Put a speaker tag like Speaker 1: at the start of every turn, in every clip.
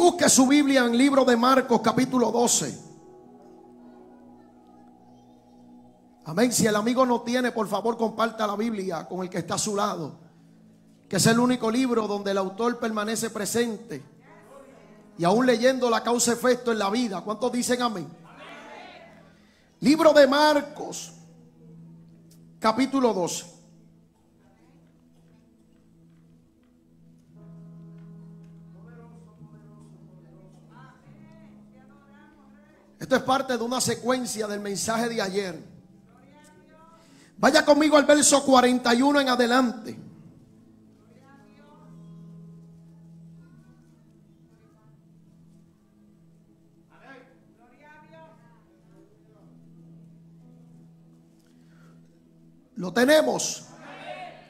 Speaker 1: busque su Biblia en el libro de Marcos capítulo 12. Amén. Si el amigo no tiene, por favor, comparta la Biblia con el que está a su lado. Que es el único libro donde el autor permanece presente. Y aún leyendo la causa efecto en la vida. ¿Cuántos dicen amén? Libro de Marcos, capítulo 12. Esto es parte de una secuencia del mensaje de ayer. Vaya conmigo al verso 41 en adelante. Lo tenemos.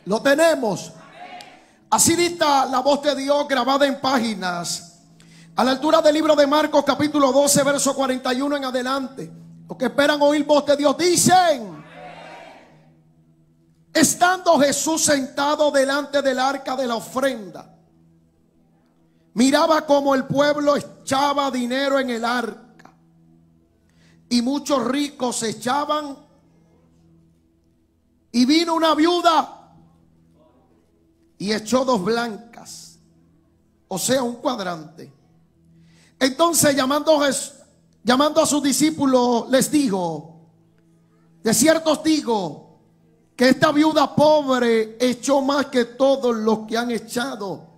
Speaker 1: Lo tenemos. Así dicta la voz de Dios grabada en páginas. A la altura del libro de Marcos capítulo 12, verso 41 en adelante. Los que esperan oír voz de Dios dicen. Estando Jesús sentado delante del arca de la ofrenda, miraba como el pueblo echaba dinero en el arca. Y muchos ricos echaban. Y vino una viuda y echó dos blancas, o sea, un cuadrante. Entonces llamando, llamando a sus discípulos les dijo, de cierto os digo, que esta viuda pobre echó más que todos los que han echado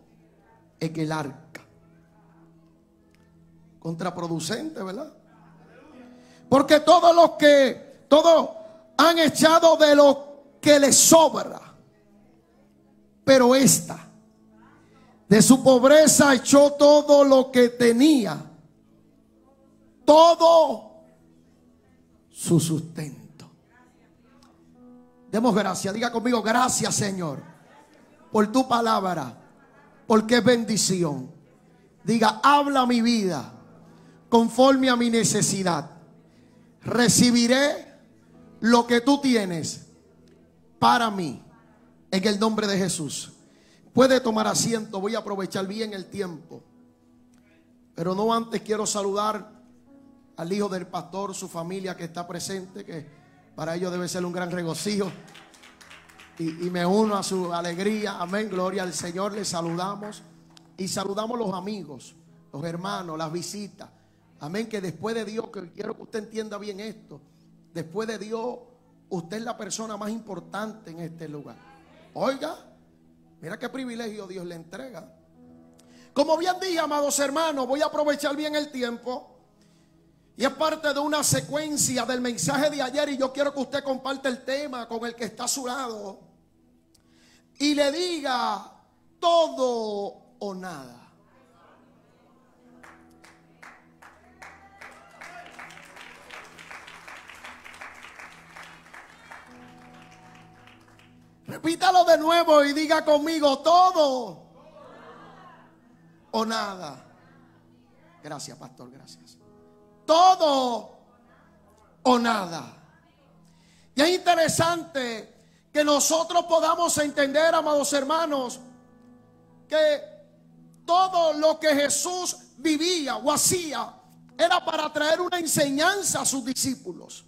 Speaker 1: en el arca. Contraproducente, ¿verdad? Porque todos los que, todos han echado de lo que les sobra. Pero esta, de su pobreza echó todo lo que tenía. Todo su sustento. Demos gracias. Diga conmigo, gracias Señor, por tu palabra, porque es bendición. Diga, habla mi vida conforme a mi necesidad. Recibiré lo que tú tienes para mí en el nombre de Jesús. Puede tomar asiento, voy a aprovechar bien el tiempo. Pero no antes quiero saludar al hijo del pastor, su familia que está presente, que para ellos debe ser un gran regocijo. Y, me uno a su alegría. Amén. Gloria al Señor. Les saludamos. Y saludamos los amigos, los hermanos, las visitas. Amén. Que después de Dios, que quiero que usted entienda bien esto. Después de Dios, usted es la persona más importante en este lugar. Oiga, mira qué privilegio Dios le entrega. Como bien dije, amados hermanos, voy a aprovechar bien el tiempo. Y es parte de una secuencia del mensaje de ayer y yo quiero que usted comparte el tema con el que está a su lado y le diga todo o nada. Repítalo de nuevo y diga conmigo todo o nada. Gracias, pastor, gracias todo o nada. Y es interesante que nosotros podamos entender, amados hermanos, que todo lo que Jesús vivía o hacía era para traer una enseñanza a sus discípulos.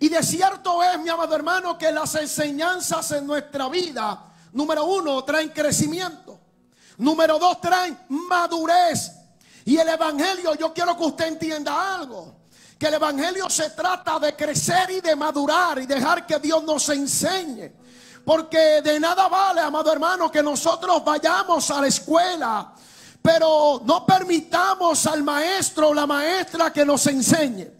Speaker 1: Y de cierto es, mi amado hermano, que las enseñanzas en nuestra vida, número uno, traen crecimiento. Número dos, traen madurez. Y el Evangelio, yo quiero que usted entienda algo. Que el Evangelio se trata de crecer y de madurar y dejar que Dios nos enseñe. Porque de nada vale, amado hermano, que nosotros vayamos a la escuela, pero no permitamos al maestro o la maestra que nos enseñe.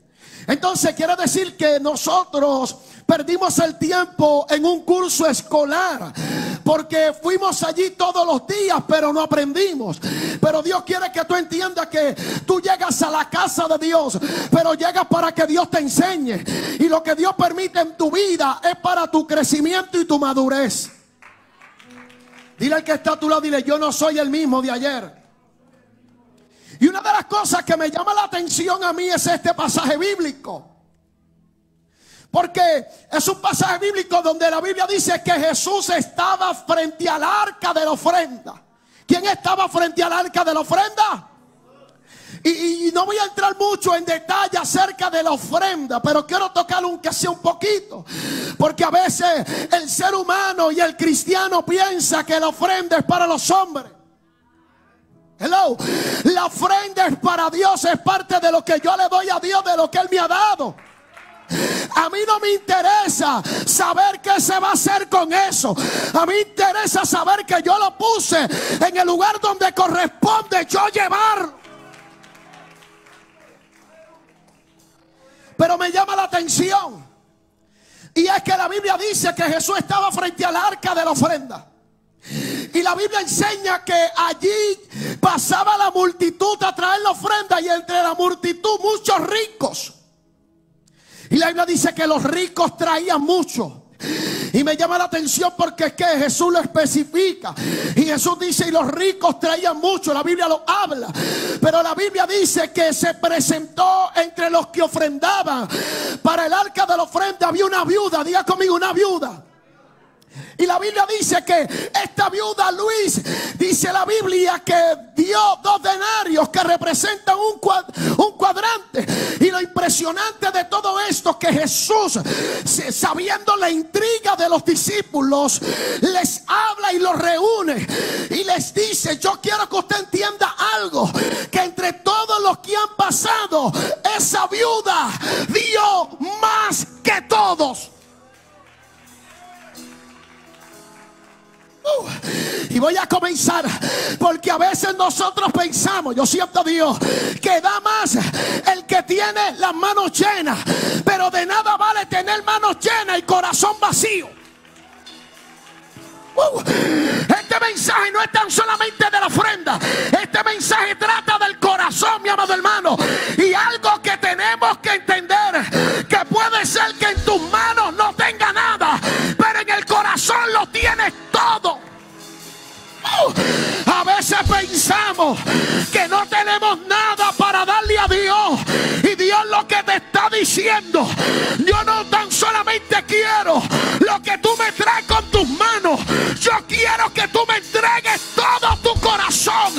Speaker 1: Entonces quiere decir que nosotros perdimos el tiempo en un curso escolar. Porque fuimos allí todos los días, pero no aprendimos. Pero Dios quiere que tú entiendas que tú llegas a la casa de Dios, pero llegas para que Dios te enseñe. Y lo que Dios permite en tu vida es para tu crecimiento y tu madurez. Dile al que está a tu lado, dile, yo no soy el mismo de ayer. Y una de las cosas que me llama la atención a mí es este pasaje bíblico. Porque es un pasaje bíblico donde la Biblia dice que Jesús estaba frente al arca de la ofrenda. ¿Quién estaba frente al arca de la ofrenda? Y, no voy a entrar mucho en detalle acerca de la ofrenda, pero quiero tocar un poquito. Porque a veces el ser humano y el cristiano piensa que la ofrenda es para los hombres. Hello. La ofrenda es para Dios, es parte de lo que yo le doy a Dios, de lo que Él me ha dado. A mí no me interesa saber qué se va a hacer con eso. A mí me interesa saber que yo lo puse en el lugar donde corresponde yo llevar. Pero me llama la atención. Y es que la Biblia dice que Jesús estaba frente al arca de la ofrenda. Y la Biblia enseña que allí pasaba la multitud a traer la ofrenda y entre la multitud muchos ricos. Y la Biblia dice que los ricos traían mucho. Y me llama la atención porque es que Jesús lo especifica. Y Jesús dice, y los ricos traían mucho. La Biblia lo habla. Pero la Biblia dice que se presentó entre los que ofrendaban. Para el arca de la ofrenda había una viuda. Diga conmigo, una viuda. Y la Biblia dice que esta viuda Luis, dice la Biblia que dio dos denarios que representan un, un cuadrante. Y lo impresionante de todo esto que Jesús, sabiendo la intriga de los discípulos, les habla y los reúne. Y les dice, yo quiero que usted entienda algo, que entre todos los que han pasado, esa viuda dio más que todos. Y voy a comenzar porque a veces nosotros pensamos, yo siento Dios, que da más el que tiene las manos llenas, pero de nada vale tener manos llenas y corazón vacío. este mensaje no es tan solamente de la ofrenda. Este mensaje trata del corazón, mi amado hermano. Y algo que tenemos que entender, que puede ser que todo. A veces pensamos que no tenemos nada para darle a Dios. Y Dios lo que te está diciendo, yo no tan solamente quiero lo que tú me traes con tus manos. Yo quiero que tú me entregues todo tu corazón.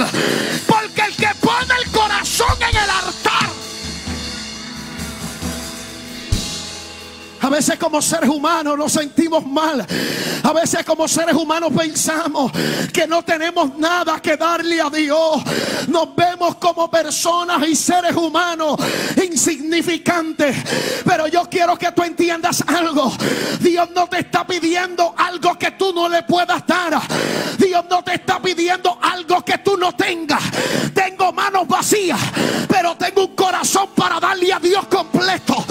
Speaker 1: Veces como seres humanos nos sentimos mal. A veces como seres humanos pensamos que no tenemos nada que darle a Dios. Nos vemos como personas y seres humanos insignificantes. Pero yo quiero que tú entiendas algo. Dios no te está pidiendo algo que tú no le puedas dar. Dios no te está pidiendo algo que tú no tengas. Tengo manos vacías, pero tengo un corazón para darle a Dios completo.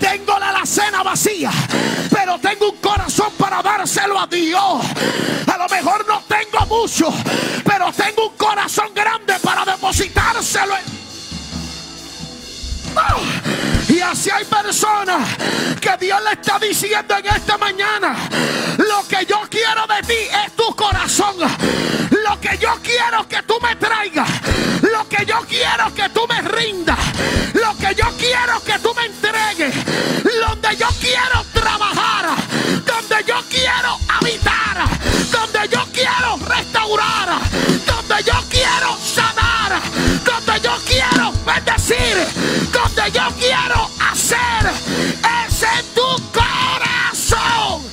Speaker 1: Tengo la alacena vacía, pero tengo un corazón para dárselo a Dios. A lo mejor no tengo mucho, pero tengo un corazón grande para depositárselo. Y así hay personas que Dios le está diciendo en esta mañana, lo que yo quiero de ti es tu corazón. Lo que yo quiero que tú me traigas. Lo que yo quiero que tú me rindas. Lo que yo quiero que tú me entregues. Donde yo quiero trabajar. Donde yo quiero habitar. Donde yo quiero restaurar. Donde yo quiero sanar. Donde yo quiero bendecir. Donde yo quiero hacer. Es en tu corazón.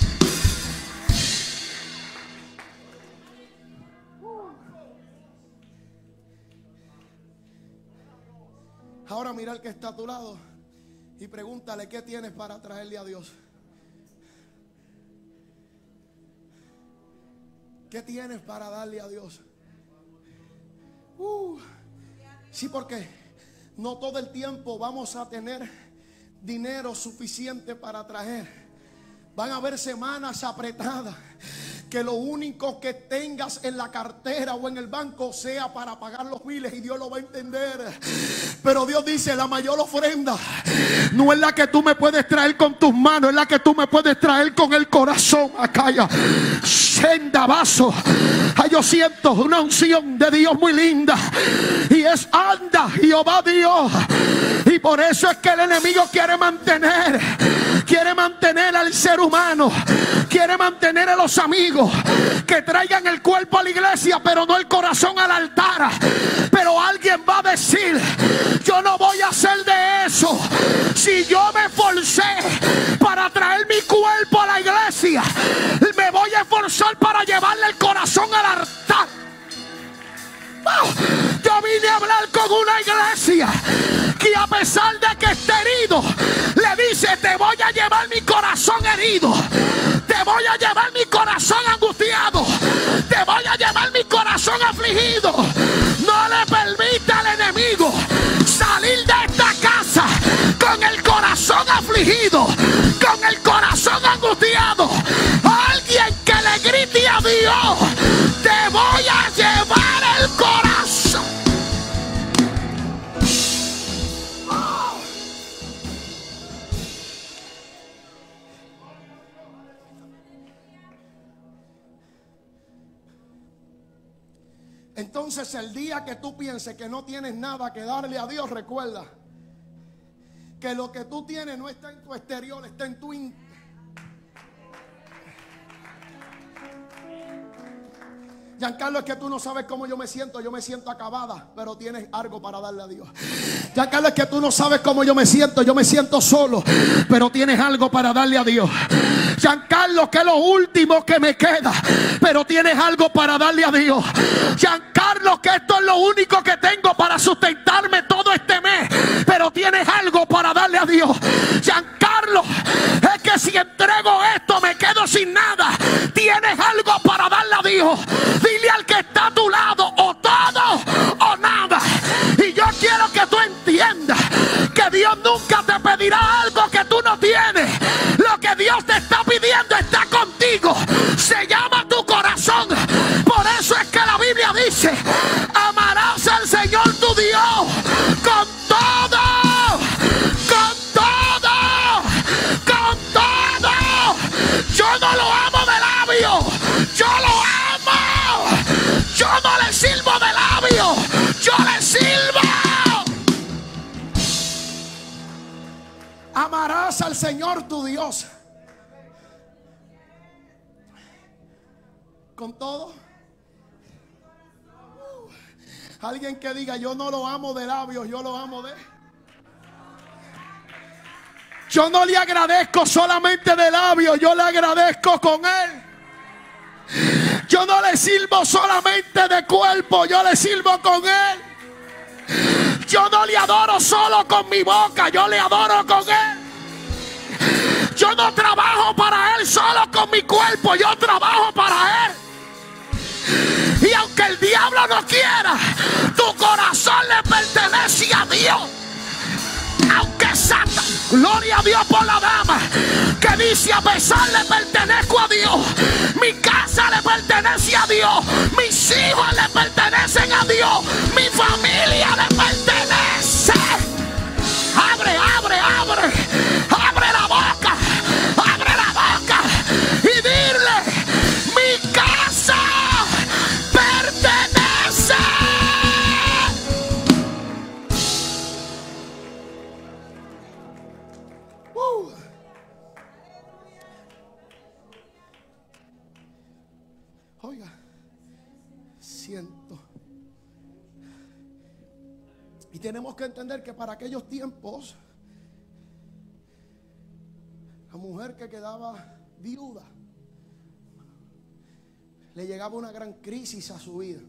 Speaker 1: Ahora mira al que está a tu lado y pregúntale qué tienes para traerle a Dios. ¿Qué tienes para darle a Dios? Uh, sí, porque no todo el tiempo vamos a tener dinero suficiente para traer. Van a haber semanas apretadas que lo único que tengas en la cartera o en el banco sea para pagar los miles y Dios lo va a entender. Pero Dios dice, la mayor ofrenda no es la que tú me puedes traer con tus manos, es la que tú me puedes traer con el corazón. Acá ya. Senda vaso. Ay, yo siento una unción de Dios muy linda. Y es anda, Jehová Dios. Y por eso es que el enemigo quiere mantener, quiere mantener al ser humano, quiere mantener a los amigos que traigan el cuerpo a la iglesia, pero no el corazón al altar. Pero alguien va a decir, yo no voy a hacer de eso. Si yo me forcé para traer mi cuerpo a la iglesia, me voy a esforzar para llevarle el corazón al altar. Yo vine a hablar con una iglesia que a pesar de que esté herido, le dice, te voy a llevar mi corazón herido. Te voy a llevar mi corazón angustiado. Te voy a llevar mi corazón afligido. No le permite al enemigo salir de esta casa con el corazón afligido, con el corazón angustiado. Que le grite a Dios, te voy a llevar el corazón. Entonces el día que tú pienses que no tienes nada que darle a Dios, recuerda que lo que tú tienes no está en tu exterior, está en tu interior. Giancarlo, es que tú no sabes cómo yo me siento. Yo me siento acabada, pero tienes algo para darle a Dios. Giancarlo, es que tú no sabes cómo yo me siento. Yo me siento solo, pero tienes algo para darle a Dios. Giancarlo, que es lo último que me queda, pero tienes algo para darle a Dios. Giancarlo, que esto es lo único que tengo para sustentarme todo este mes, pero tienes algo para darle a Dios. Giancarlo, es que si entrego esto me quedo sin nada. Tienes algo para darle a Dios. Dile al que está a tu lado o todo o nada. Y yo quiero que tú entiendas que Dios nunca te pedirá algo que tú no tienes. Lo que Dios te está pidiendo está contigo. Se Dios con todo. Con todo. Con todo. Yo no lo amo de labio. Yo lo amo. Yo no le sirvo de labio. Yo le sirvo. Amarás al Señor tu Dios. Con todo. Alguien que diga, yo no lo amo de labios, yo lo amo de... Yo no le agradezco solamente de labios, yo le agradezco con él. Yo no le sirvo solamente de cuerpo, yo le sirvo con él. Yo no le adoro solo con mi boca, yo le adoro con él. Yo no trabajo para él solo con mi cuerpo, yo trabajo para él. Y aunque el diablo no quiera, tu corazón le pertenece a Dios. Aunque Satan, gloria a Dios por la dama, que dice a pesar le pertenezco a Dios. Mi casa le pertenece a Dios. Mis hijos le pertenecen a Dios. Mi familia le pertenece. Abre, abre, abre. Oiga, siento. Y tenemos que entender que para aquellos tiempos, la mujer que quedaba viuda, le llegaba una gran crisis a su vida.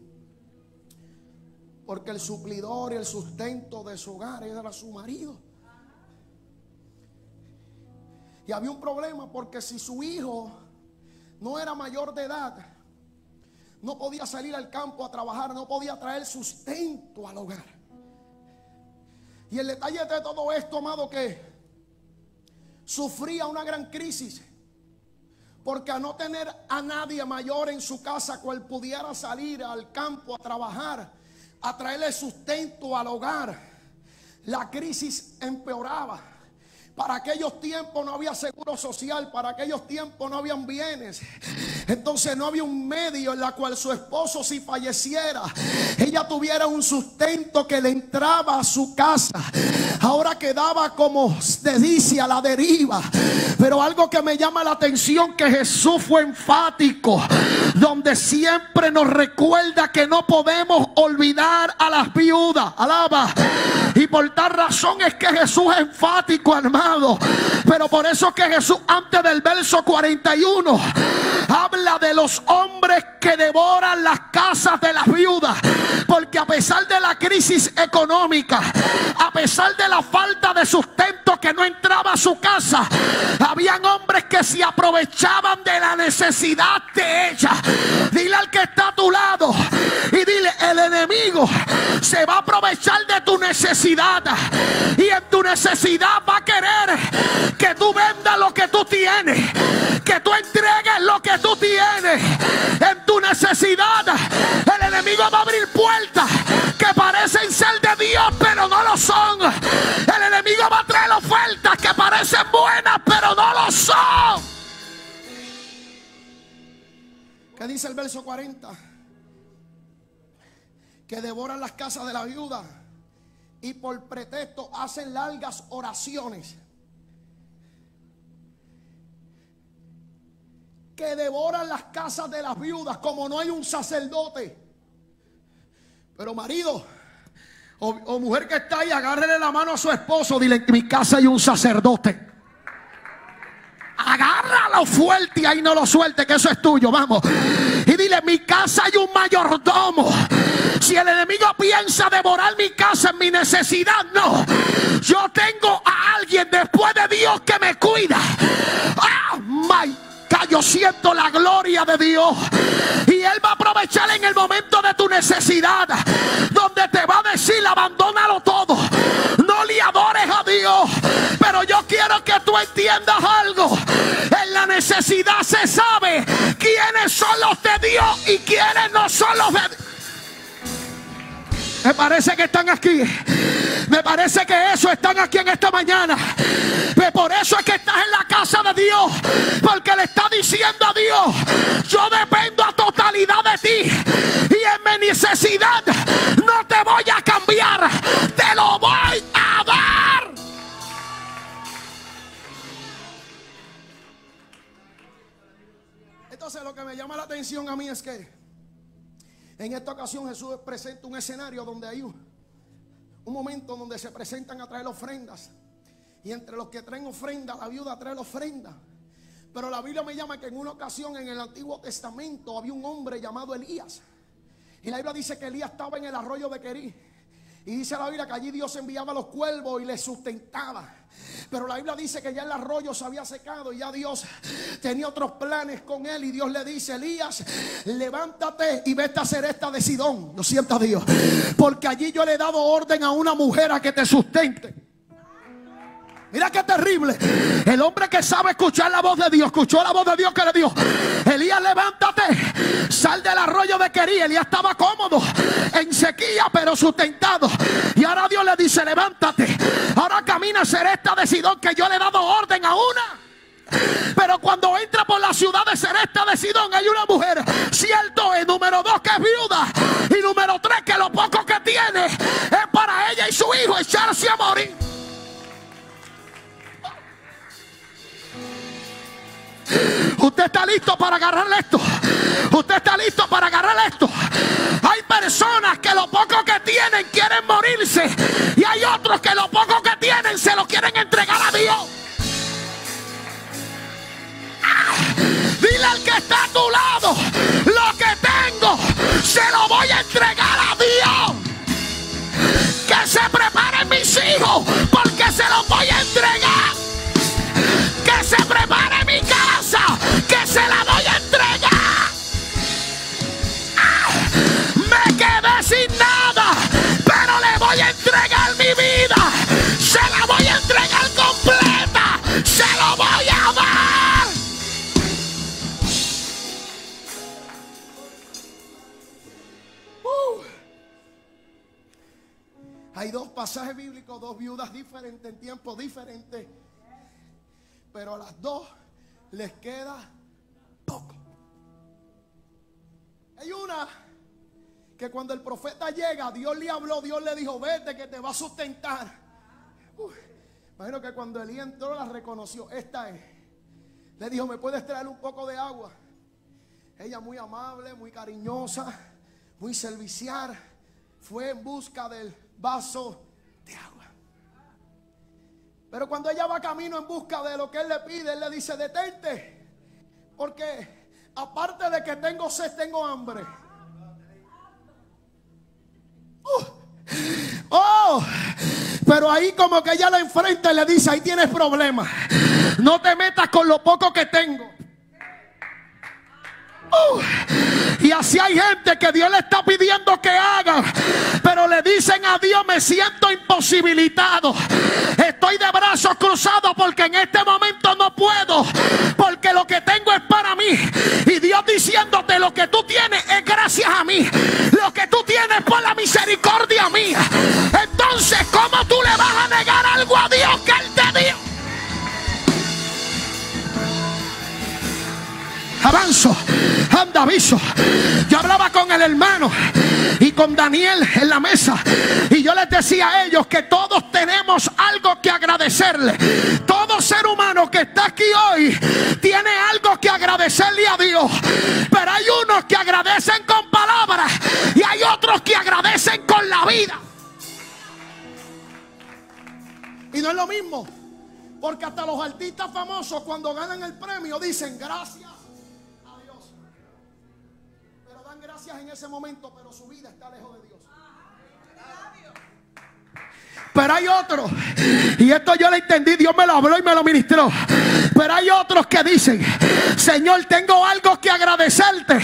Speaker 1: Porque el suplidor y el sustento de su hogar era su marido. Y había un problema porque si su hijo no era mayor de edad, no podía salir al campo a trabajar, no podía traer sustento al hogar. Y el detalle de todo esto, amado, que sufría una gran crisis. Porque a no tener a nadie mayor en su casa cual pudiera salir al campo a trabajar, a traerle sustento al hogar, la crisis empeoraba. Para aquellos tiempos no había seguro social, para aquellos tiempos no habían bienes. Entonces no había un medio en la cual su esposo si falleciera, ella tuviera un sustento que le entraba a su casa. Ahora quedaba como se dice a la deriva. Pero algo que me llama la atención que Jesús fue enfático, donde siempre nos recuerda que no podemos olvidar a las viudas. Alaba. Por tal razón es que Jesús es enfático, armado. Pero por eso que Jesús antes del verso 41 habla de los hombres que devoran las casas de las viudas. Porque a pesar de la crisis económica, a pesar de la falta de sustento que no entraba a su casa, habían hombres que se aprovechaban de la necesidad de ella. Dile al que está a tu lado y dile, el enemigo se va a aprovechar de tu necesidad. Y en tu necesidad va a querer que tú vendas lo que tú tienes, que tú entregues lo que tú tienes. En tu necesidad, el enemigo va a abrir puertas que parecen ser de Dios, pero no lo son. El enemigo va a traer ofertas que parecen buenas, pero no lo son. ¿Qué dice el verso 40? Que devoran las casas de la viuda y por pretexto hacen largas oraciones. Que devoran las casas de las viudas como no hay un sacerdote. Pero marido o, mujer que está ahí, agárrele la mano a su esposo, dile, mi casa hay un sacerdote. Agárralo fuerte y ahí no lo suelte, que eso es tuyo, vamos. Y dile, mi casa hay un mayordomo. Si el enemigo piensa devorar mi casa en mi necesidad, no. Yo tengo a alguien después de Dios que me cuida. Ah, my yo siento la gloria de Dios. Y Él va a aprovechar en el momento de tu necesidad, donde te va a decir, abandónalo todo. No le adores a Dios. Pero yo quiero que tú entiendas algo. En la necesidad se sabe quiénes son los de Dios y quiénes no son los de Dios. Me parece que están aquí. Me parece que eso están aquí en esta mañana. Pero por eso es que estás en la casa de Dios. Porque le está diciendo a Dios, yo dependo a totalidad de ti. Y en mi necesidad no te voy a cambiar. Te lo voy a dar. Entonces lo que me llama la atención a mí es que en esta ocasión Jesús presenta un escenario donde hay un, momento donde se presentan a traer ofrendas. Y entre los que traen ofrenda, la viuda trae la ofrenda. Pero la Biblia me llama que en una ocasión en el Antiguo Testamento había un hombre llamado Elías. Y la Biblia dice que Elías estaba en el arroyo de Querí. Y dice la Biblia que allí Dios enviaba los cuervos y les sustentaba. Pero la Biblia dice que ya el arroyo se había secado y ya Dios tenía otros planes con él. Y Dios le dice, Elías, levántate y vete a hacer esta de Sidón. Lo siento a Dios. Porque allí yo le he dado orden a una mujer a que te sustente. Mira qué terrible. El hombre que sabe escuchar la voz de Dios, escuchó la voz de Dios que le dio. Elías, levántate, sal del arroyo de Querí. Elías estaba cómodo, en sequía, pero sustentado. Y ahora Dios le dice, levántate. Ahora camina a ser esta de Sidón que yo le he dado orden a una. Pero cuando entra por la ciudad de Seresta de Sidón hay una mujer, cierto es, número dos que es viuda y número tres que lo poco que tiene es para ella y su hijo echarse a morir. Usted está listo para agarrar esto. Usted está listo para agarrar esto. Hay personas que lo poco que tienen quieren morirse. Y hay otros que lo poco que tienen se lo quieren entregar a Dios. Dile al que está a tu lado, lo que tengo, se lo voy a entregar a Dios. Que se preparen mis hijos, porque se los voy a entregar. Que se prepare Pasajes bíblicos, dos viudas diferentes en tiempos diferentes pero a las dos les queda poco. Hay una que cuando el profeta llega, Dios le habló, Dios le dijo, vete que te va a sustentar. imagino que cuando Elías entró la reconoció, esta es. Le dijo, ¿me puedes traer un poco de agua? Ella muy amable, muy cariñosa, muy servicial, fue en busca del vaso Pero cuando ella va camino en busca de lo que él le pide, él le dice, detente, porque aparte de que tengo sed, tengo hambre. Uh. oh, pero ahí como que ella la enfrenta y le dice, ahí tienes problemas. No te metas con lo poco que tengo. Y así hay gente que Dios le está pidiendo que haga, pero le dicen a Dios, me siento imposibilitado. Estoy de brazos cruzados porque en este momento no puedo, aviso. Yo hablaba con el hermano y con Daniel en la mesa y yo les decía a ellos que todos tenemos algo que agradecerle. Todo ser humano que está aquí hoy tiene algo que agradecerle a Dios. Pero hay unos que agradecen con palabras y hay otros que agradecen con la vida. Y no es lo mismo. Porque hasta los artistas famosos cuando ganan el premio dicen gracias en ese momento, pero su vida está lejos de Dios. Pero hay otros, y esto yo lo entendí, Dios me lo habló y me lo ministró. Pero hay otros que dicen, Señor, tengo algo que agradecerte,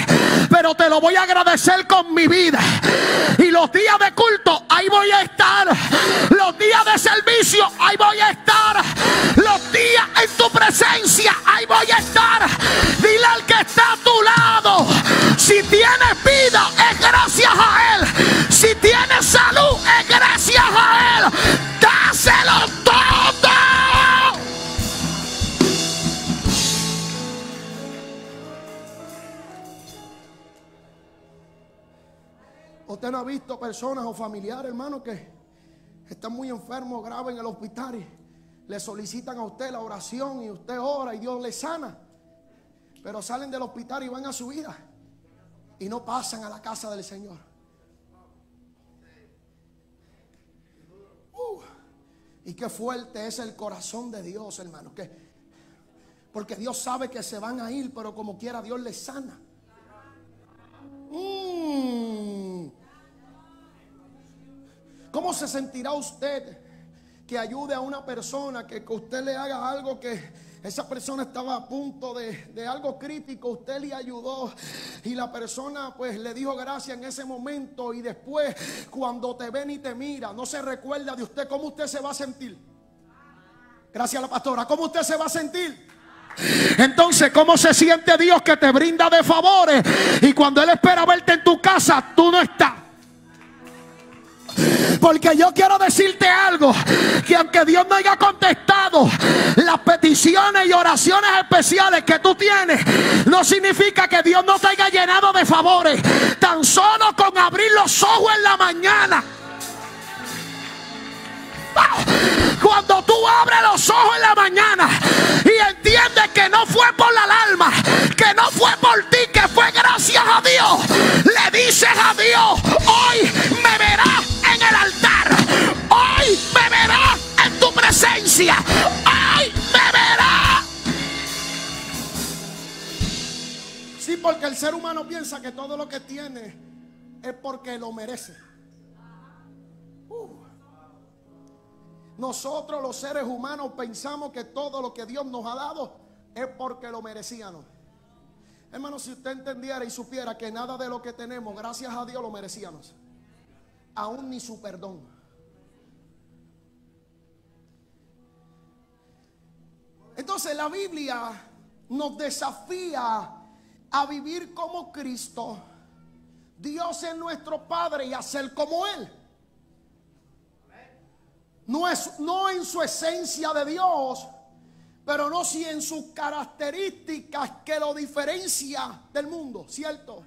Speaker 1: pero te lo voy a agradecer con mi vida. Y los días de culto, ahí voy a estar. Los días de servicio, ahí voy a estar. Los días en tu presencia, ahí voy a estar. Dile al que está a tu lado, si tienes vida, es gracias a Él. Si tienes salud, es gracias visto personas o familiares, hermano, que están muy enfermos, graves en el hospital y le solicitan a usted la oración y usted ora y Dios le sana. Pero salen del hospital y van a su vida y no pasan a la casa del Señor. Uh, y qué fuerte es el corazón de Dios, hermano. Que, porque Dios sabe que se van a ir, pero como quiera Dios les sana. Mm. ¿Cómo se sentirá usted que ayude a una persona, que, que usted le haga algo que esa persona estaba a punto de, de, algo crítico, usted le ayudó y la persona pues le dijo gracias en ese momento y después cuando te ven y te mira, no se recuerda de usted, ¿cómo usted se va a sentir? Gracias a la pastora, ¿cómo usted se va a sentir? Entonces, ¿cómo se siente Dios que te brinda de favores y cuando Él espera verte en tu casa, tú no estás? Porque yo quiero decirte algo, que aunque Dios no haya contestado las peticiones y oraciones especiales que tú tienes, no significa que Dios no te haya llenado de favores. Tan solo con abrir los ojos en la mañana. Cuando tú abres los ojos en la mañana y entiendes que no fue por la alarma, que no fue por ti, que fue gracias a Dios, le dices a Dios, hoy me verás el altar. Hoy me verá en tu presencia. Hoy me verá. Sí, porque el ser humano piensa que todo lo que tiene es porque lo merece. Uh. Nosotros los seres humanos pensamos que todo lo que Dios nos ha dado es porque lo merecíamos. Hermano, si usted entendiera y supiera que nada de lo que tenemos, gracias a Dios, lo merecíamos aún ni su perdón. Entonces la Biblia nos desafía a vivir como Cristo. Dios es nuestro Padre y a ser como Él. No, es, no en su esencia de Dios, pero no si en sus características que lo diferencia del mundo, ¿cierto?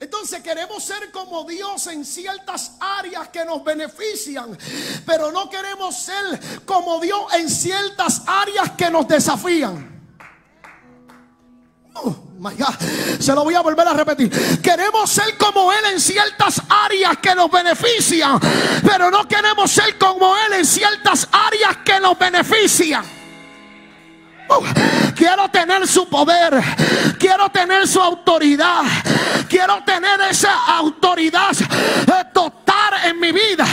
Speaker 1: Entonces queremos ser como Dios en ciertas áreas que nos benefician, pero no queremos ser como Dios en ciertas áreas que nos desafían. Oh, my God. Se lo voy a volver a repetir. Queremos ser como Él en ciertas áreas que nos benefician, pero no queremos ser como Él en ciertas áreas que nos benefician. Uh, quiero tener su poder. Quiero tener su autoridad. Quiero tener esa autoridad total en mi vida.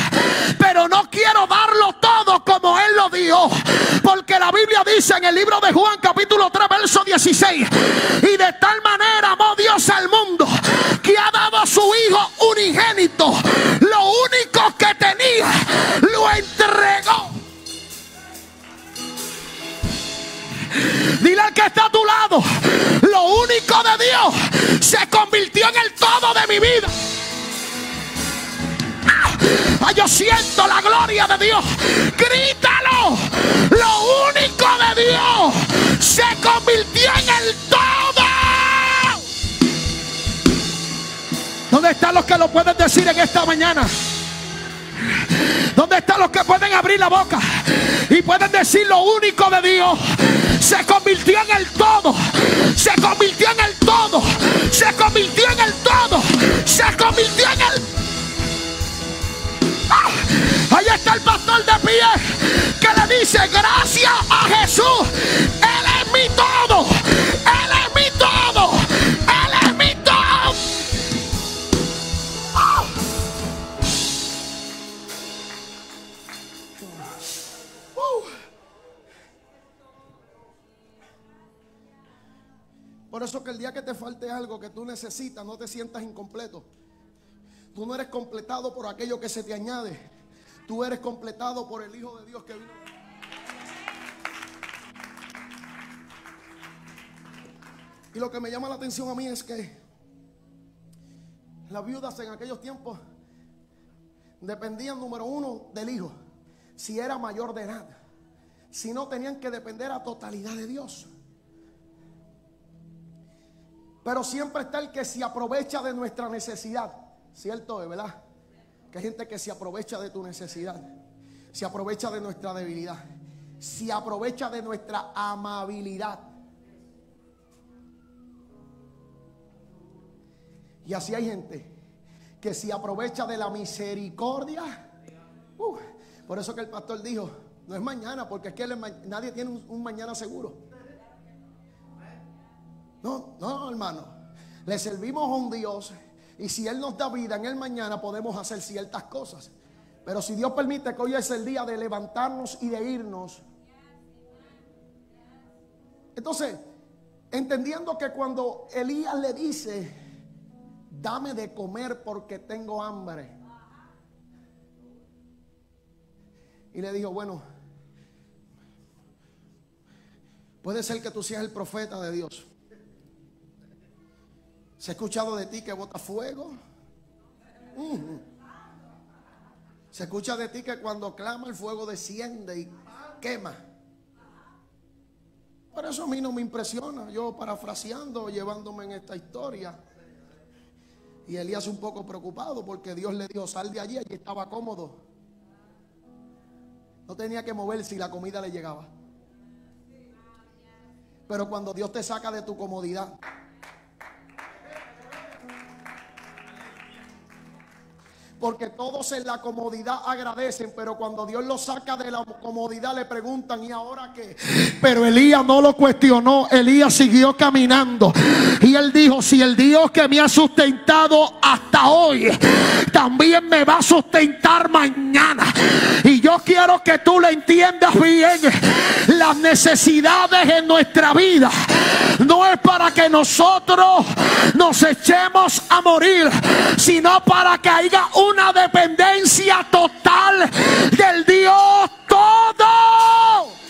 Speaker 1: Pero no quiero darlo todo como Él lo dio. Porque la Biblia dice en el libro de Juan capítulo 3 verso 16. Y de tal manera amó Dios al mundo que ha dado a su Hijo unigénito. Lo único que tenía lo entregó. Dile al que está a tu lado, lo único de Dios se convirtió en el todo de mi vida. Ah, yo siento la gloria de Dios. Grítalo. Lo único de Dios se convirtió en el todo. ¿Dónde están los que lo pueden decir en esta mañana? ¿Dónde están los que pueden abrir la boca y pueden decir lo único de Dios? Se convirtió en el todo. Se convirtió en el todo. Se convirtió en el todo. Se convirtió en el... ¡Ah! Ahí está el pastor de pie que le dice gracias a Jesús. Él es mi todo. Que el día que te falte algo que tú necesitas, no te sientas incompleto. Tú no eres completado por aquello que se te añade. Tú eres completado por el Hijo de Dios que vino. Y lo que me llama la atención a mí es que las viudas en aquellos tiempos dependían, número uno, del hijo, si era mayor de edad. Si no, tenían que depender a totalidad de Dios. Pero siempre está el que se aprovecha de nuestra necesidad. Cierto es, ¿verdad? Que hay gente que se aprovecha de tu necesidad. Se aprovecha de nuestra debilidad. Se aprovecha de nuestra amabilidad. Y así hay gente que se aprovecha de la misericordia. Uh, por eso que el pastor dijo, no es mañana, porque es que nadie tiene un mañana seguro. No, no, hermano. Le servimos a un Dios y si Él nos da vida en el mañana podemos hacer ciertas cosas. Pero si Dios permite que hoy es el día de levantarnos y de irnos. Entonces, entendiendo que cuando Elías le dice, dame de comer porque tengo hambre. Y le dijo, bueno, puede ser que tú seas el profeta de Dios. Se ha escuchado de ti que bota fuego. Se escucha de ti que cuando clama el fuego desciende y quema. Por eso a mí no me impresiona. Yo parafraseando, llevándome en esta historia. Y Elías un poco preocupado porque Dios le dijo, sal de allí, allí estaba cómodo. No tenía que moverse y la comida le llegaba. Pero cuando Dios te saca de tu comodidad, porque todos en la comodidad agradecen, pero cuando Dios los saca de la comodidad le preguntan, ¿y ahora qué? Pero Elías no lo cuestionó, Elías siguió caminando y él dijo, si el Dios que me ha sustentado hasta hoy, también me va a sustentar mañana. Y yo quiero que tú le entiendas bien, las necesidades en nuestra vida no es para que nosotros nos echemos a morir, sino para que haya una dependencia total del Dios todo.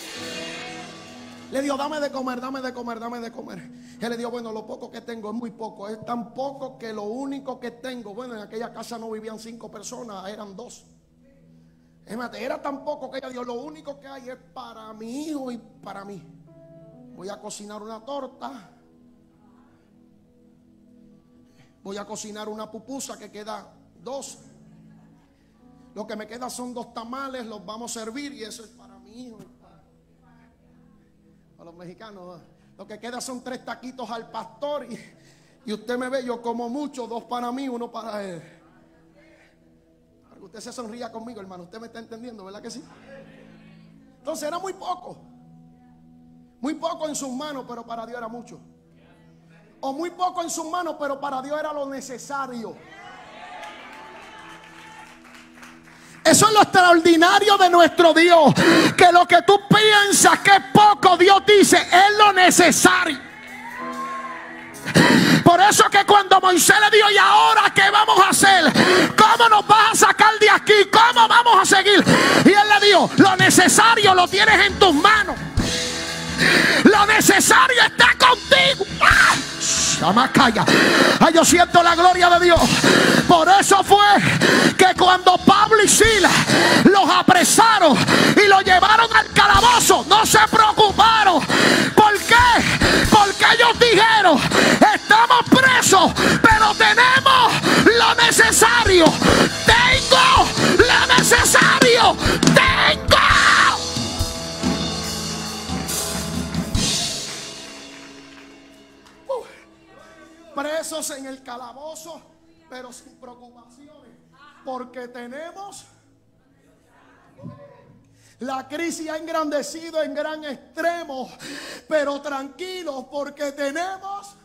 Speaker 1: Le dijo, dame de comer, dame de comer, dame de comer. Él le dijo, bueno, lo poco que tengo es muy poco. Es tan poco que lo único que tengo, bueno, en aquella casa no vivían cinco personas, eran dos. Era tan poco que ella dijo, lo único que hay es para mi hijo y para mí. Voy a cocinar una torta. Voy a cocinar una pupusa que queda dos. Lo que me queda son dos tamales, los vamos a servir y eso es para mi hijo. Para los mexicanos. Lo que queda son tres taquitos al pastor y, y usted me ve, yo como mucho, dos para mí, uno para él. Usted se sonría conmigo, hermano. Usted me está entendiendo, ¿verdad que sí? Entonces era muy poco. Muy poco en sus manos, pero para Dios era mucho. O muy poco en sus manos, pero para Dios era lo necesario. Eso es lo extraordinario de nuestro Dios. Que lo que tú piensas que es poco, Dios dice, es lo necesario. Por eso que cuando Moisés le dijo, ¿y ahora qué vamos a hacer? ¿Cómo nos vas a sacar de aquí? ¿Cómo vamos a seguir? Y él le dijo, lo necesario lo tienes en tus manos. Lo necesario está contigo. ¡Ah! Ay, yo siento la gloria de Dios. Por eso fue que cuando Pablo y Silas los apresaron y los llevaron al calabozo, no se preocuparon. ¿Por qué? Porque ellos dijeron, estamos presos, pero tenemos lo necesario. Tengo lo necesario. Tengo. Presos en el calabozo, pero sin preocupaciones, porque tenemos... La crisis ha engrandecido en gran extremo, pero tranquilos porque tenemos...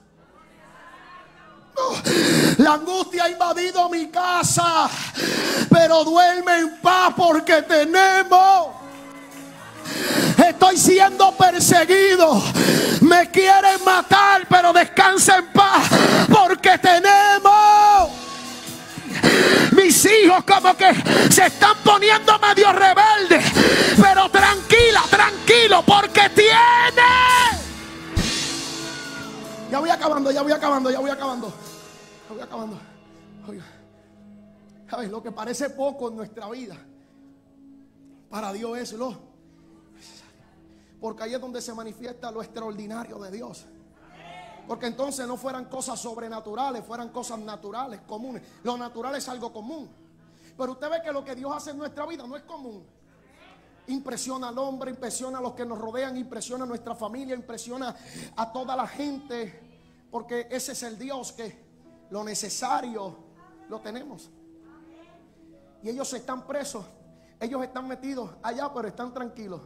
Speaker 1: La angustia ha invadido mi casa, pero duerme en paz porque tenemos... Estoy siendo perseguido. Me quieren matar, pero descansa en paz. Porque tenemos mis hijos como que se están poniendo medio rebeldes. Pero tranquila, tranquilo, porque tiene. Ya voy acabando, ya voy acabando, ya voy acabando. Ya voy acabando. ¿Sabes? Lo que parece poco en nuestra vida, para Dios es lo porque ahí es donde se manifiesta lo extraordinario de Dios. Porque entonces no fueran cosas sobrenaturales, fueran cosas naturales, comunes. Lo natural es algo común. Pero usted ve que lo que Dios hace en nuestra vida no es común. Impresiona al hombre, impresiona a los que nos rodean, impresiona a nuestra familia, impresiona a toda la gente. Porque ese es el Dios que lo necesario lo tenemos. Y ellos están presos, ellos están metidos allá, pero están tranquilos.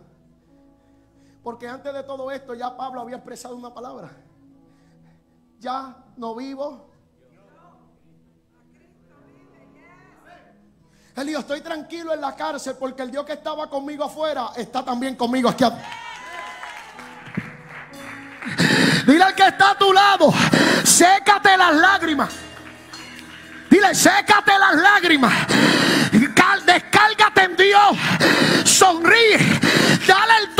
Speaker 1: Porque antes de todo esto ya Pablo había expresado una palabra. Ya no vivo. Él dijo, estoy tranquilo en la cárcel porque el Dios que estaba conmigo afuera está también conmigo aquí. Dile al que está a tu lado, sécate las lágrimas. Dile, sécate las lágrimas. Descárgate en Dios. Sonríe. Dale el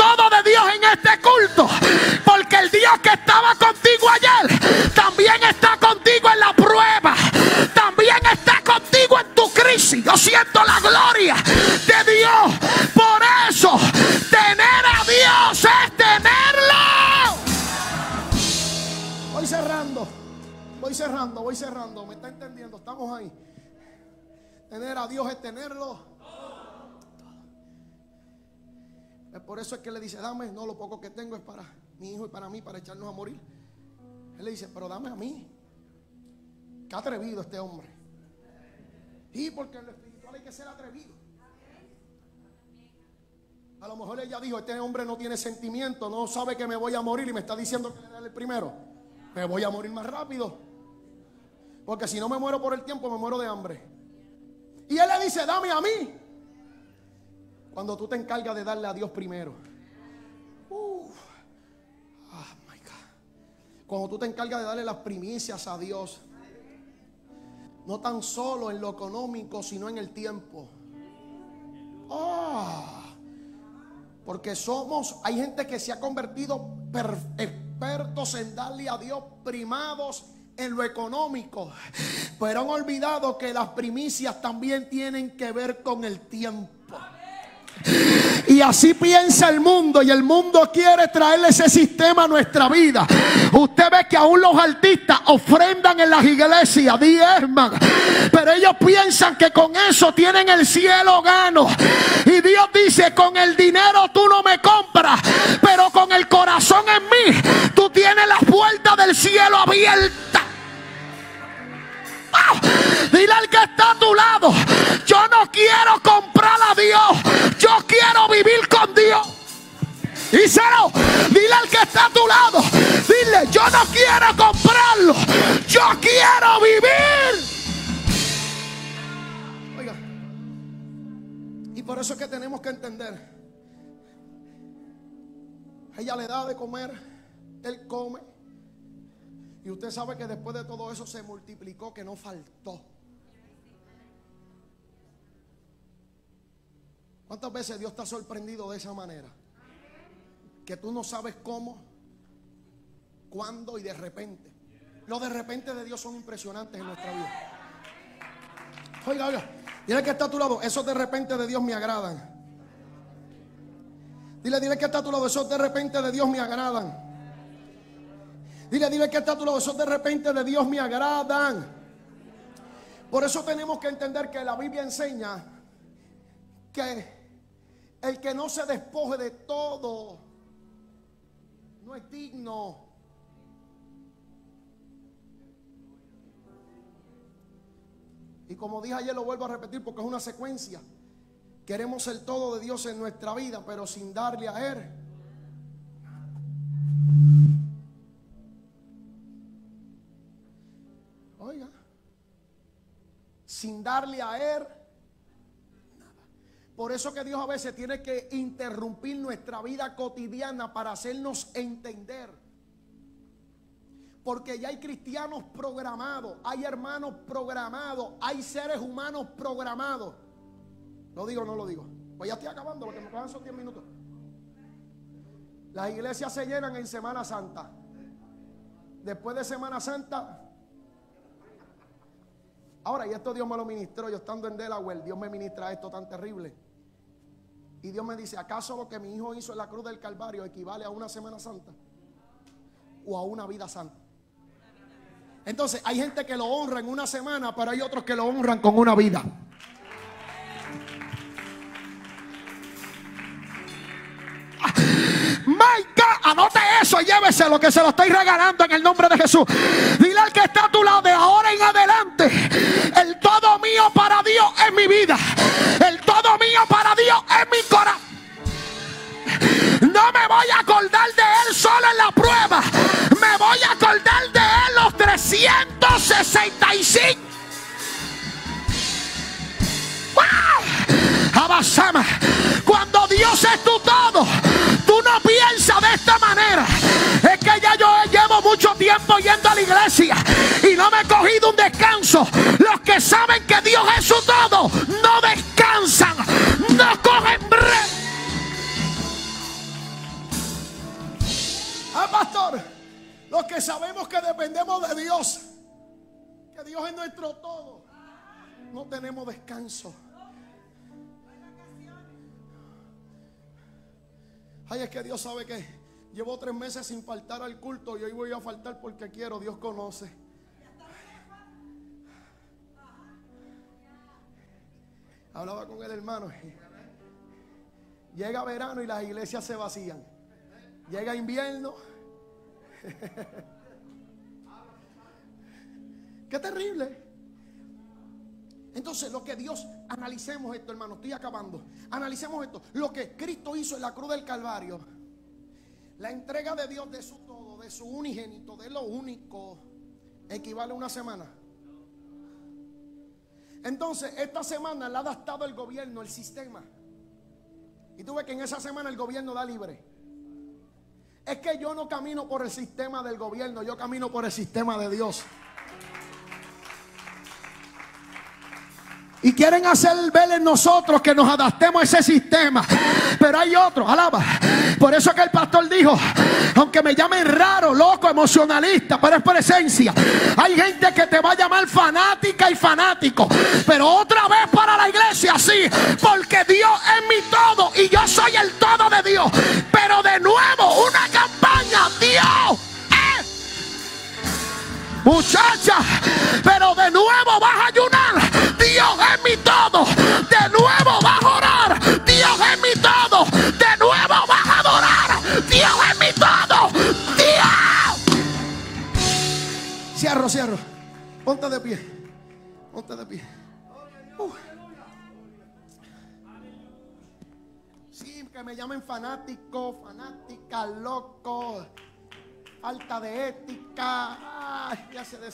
Speaker 1: Por eso es que le dice, dame, no, lo poco que tengo es para mi hijo y para mí, para echarnos a morir. Él le dice, pero dame a mí. Qué atrevido este hombre. Y porque en lo espiritual hay que ser atrevido. A lo mejor ella dijo, este hombre no tiene sentimiento, no sabe que me voy a morir y me está diciendo que le el primero. Me voy a morir más rápido. Porque si no me muero por el tiempo, me muero de hambre. Y él le dice, dame a mí. Cuando tú te encargas de darle a Dios primero. Oh my God. Cuando tú te encargas de darle las primicias a Dios. No tan solo en lo económico, sino en el tiempo. Ah. porque somos, hay gente que se ha convertido expertos en darle a Dios primados en lo económico, pero han olvidado que las primicias también tienen que ver con el tiempo. Y así piensa el mundo y el mundo quiere traerle ese sistema a nuestra vida. Usted ve que aún los artistas ofrendan en las iglesias, diezman, pero ellos piensan que con eso tienen el cielo gano. Y Dios dice, con el dinero tú no me compras, pero con el corazón en mí tú tienes las puertas del cielo abiertas. Dile al que está a tu lado, yo no quiero comprar a Dios, yo quiero vivir con Dios. Díselo, dile al que está a tu lado, dile, yo no quiero comprarlo, yo quiero vivir. Oiga, y por eso es que tenemos que entender, ella le da de comer, él come. Y usted sabe que después de todo eso se multiplicó, que no faltó. ¿Cuántas veces Dios está sorprendido de esa manera? Que tú no sabes cómo, cuándo y de repente. Los de repente de Dios son impresionantes en nuestra vida. Oiga, oiga, dile que está a tu lado, esos de repente de Dios me agradan. Dile, dile que está a tu lado, esos de repente de Dios me agradan. Dile, dile que está tu lado. Esos de repente de Dios me agradan. Por eso tenemos que entender que la Biblia enseña que el que no se despoje de todo no es digno. Y como dije ayer, lo vuelvo a repetir porque es una secuencia. Queremos el todo de Dios en nuestra vida, pero sin darle a Él sin darle a Él nada. Por eso que Dios a veces tiene que interrumpir nuestra vida cotidiana para hacernos entender. Porque ya hay cristianos programados, hay hermanos programados, hay seres humanos programados. ¿Lo digo o no lo digo? Pues ya estoy acabando, lo que me quedan son 10 minutos. Las iglesias se llenan en Semana Santa. Después de Semana Santa, Ahora, y esto Dios me lo ministró, yo estando en Delaware, Dios me ministra esto tan terrible. Y Dios me dice, ¿acaso lo que mi hijo hizo en la cruz del Calvario equivale a una Semana Santa? ¿O a una vida santa? Entonces, hay gente que lo honra en una semana, pero hay otros que lo honran con una vida. Lo que se lo estoy regalando en el nombre de Jesús. Dile al que está a tu lado de ahora en adelante, el todo mío para Dios es mi vida. El todo mío para Dios es mi corazón. No me voy a acordar de Él solo en la prueba. Me voy a acordar de Él los 365. ¡Wow! Cuando Dios es tu todo, tú no piensas de esta manera. Es que ya yo llevo mucho tiempo yendo a la iglesia y no me he cogido un descanso. Los que saben que Dios es su todo, no descansan, no cogen. Ah, pastor, los que sabemos que dependemos de Dios, que Dios es nuestro todo, no tenemos descanso. Ay, es que Dios sabe que llevo tres meses sin faltar al culto y hoy voy a faltar porque quiero. Dios conoce. Hablaba con el hermano. Llega verano y las iglesias se vacían. Llega invierno. Qué terrible. Entonces, lo que Dios, analicemos esto, hermano, estoy acabando. Analicemos esto. Lo que Cristo hizo en la cruz del Calvario, la entrega de Dios de su todo, de su unigénito, de lo único, equivale a una semana. Entonces, esta semana la ha adaptado el gobierno, el sistema. Y tú ves que en esa semana el gobierno da libre. Es que yo no camino por el sistema del gobierno, yo camino por el sistema de Dios. Y quieren hacer ver en nosotros que nos adaptemos a ese sistema. Pero hay otro, alaba. Por eso que el pastor dijo, aunque me llamen raro, loco, emocionalista, pero es presencia. Hay gente que te va a llamar fanática y fanático. Pero otra vez para la iglesia, sí. Porque Dios es mi todo y yo soy el todo de Dios. Pero de nuevo, una campaña, Dios Muchacha, pero de nuevo vas a ayunar. Dios es mi todo. De nuevo vas a orar. Dios es mi todo. De nuevo vas a adorar. Dios es mi todo. Dios. Cierro, cierro. Ponte de pie. Ponte de pie. Que me llamen fanático, fanática, loco falta de ética. Ay, ya se de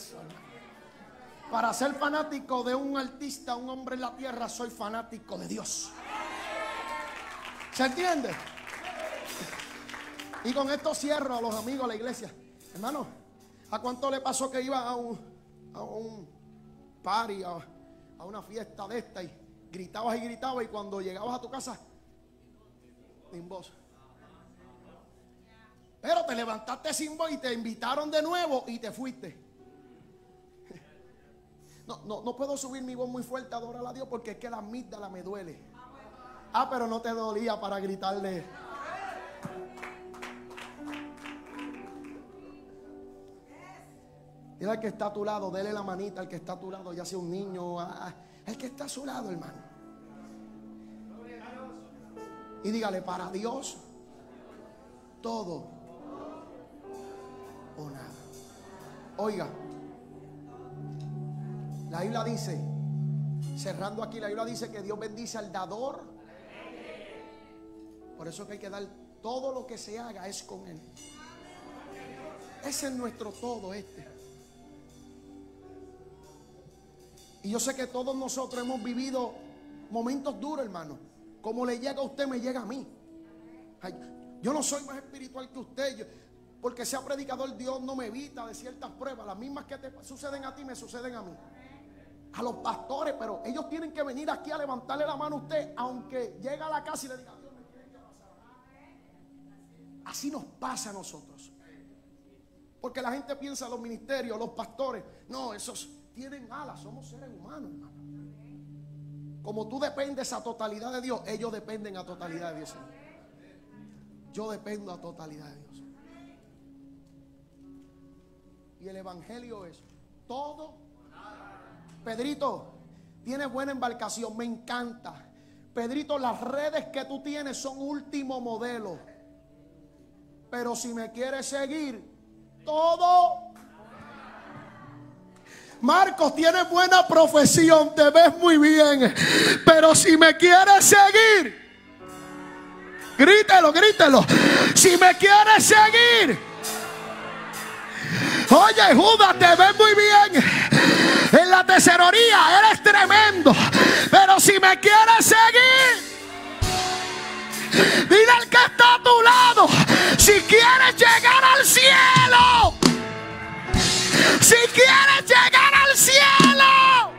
Speaker 1: Para ser fanático de un artista, un hombre en la tierra, soy fanático de Dios. ¿Se entiende? Y con esto cierro a los amigos de la iglesia. Hermano, ¿a cuánto le pasó que iba a un, a un party, a, a una fiesta de esta y gritabas y gritabas y cuando llegabas a tu casa, sin voz? Pero te levantaste sin voz y te invitaron de nuevo y te fuiste. No, no, no puedo subir mi voz muy fuerte a adorar a Dios porque es que la amígdala me duele. Ah, pero no te dolía para gritarle. Dile al que está a tu lado, dele la manita al que está a tu lado, ya sea un niño, el que está a su lado, hermano. Y dígale, para Dios, todo nada. Oiga, la Biblia dice, cerrando aquí, la Biblia dice que Dios bendice al dador. Por eso que hay que dar todo lo que se haga es con Él. Ese es nuestro todo este. Y yo sé que todos nosotros hemos vivido momentos duros, hermano. Como le llega a usted, me llega a mí. yo no soy más espiritual que usted. Porque sea predicador, Dios no me evita de ciertas pruebas. Las mismas que te suceden a ti me suceden a mí. A los pastores, pero ellos tienen que venir aquí a levantarle la mano a usted, aunque llega a la casa y le diga, Dios me tiene que pasar. Así nos pasa a nosotros. Porque la gente piensa, los ministerios, los pastores, no, esos tienen alas, somos seres humanos, hermano. Como tú dependes a totalidad de Dios, ellos dependen a totalidad de Dios. Yo dependo a totalidad de Dios. Y el Evangelio es todo. Pedrito, tienes buena embarcación, me encanta. Pedrito, las redes que tú tienes son último modelo. Pero si me quieres seguir, todo. Marcos, tienes buena profesión, te ves muy bien. Pero si me quieres seguir, grítelo, grítelo. Si me quieres seguir, Oye, Judas, te ves muy bien. En la tesorería eres tremendo. Pero si me quieres seguir, dile al que está a tu lado. Si quieres llegar al cielo. Si quieres llegar al cielo.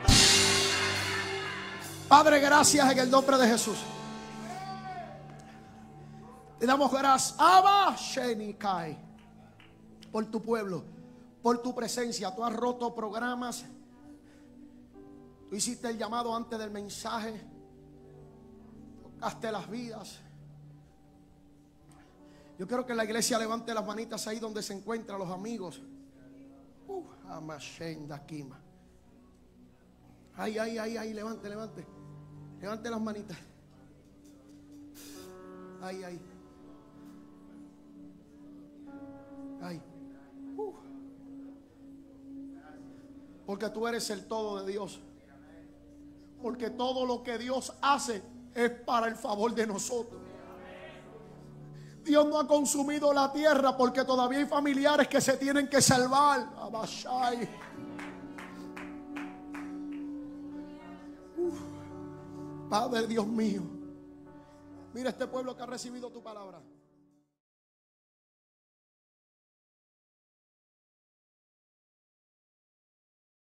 Speaker 1: Padre, gracias en el nombre de Jesús. Le damos gracias. Abba Shenikai. Por tu pueblo por tu presencia. Tú has roto programas. Tú hiciste el llamado antes del mensaje. Tocaste las vidas. Yo quiero que la iglesia levante las manitas ahí donde se encuentran los amigos. Uh, Kima. Ay, ay, ay, ay, levante, levante. Levante las manitas. Ay, ay. Ay. Porque tú eres el todo de Dios. Porque todo lo que Dios hace es para el favor de nosotros. Dios no ha consumido la tierra porque todavía hay familiares que se tienen que salvar. Padre Dios mío, mira este pueblo que ha recibido tu palabra.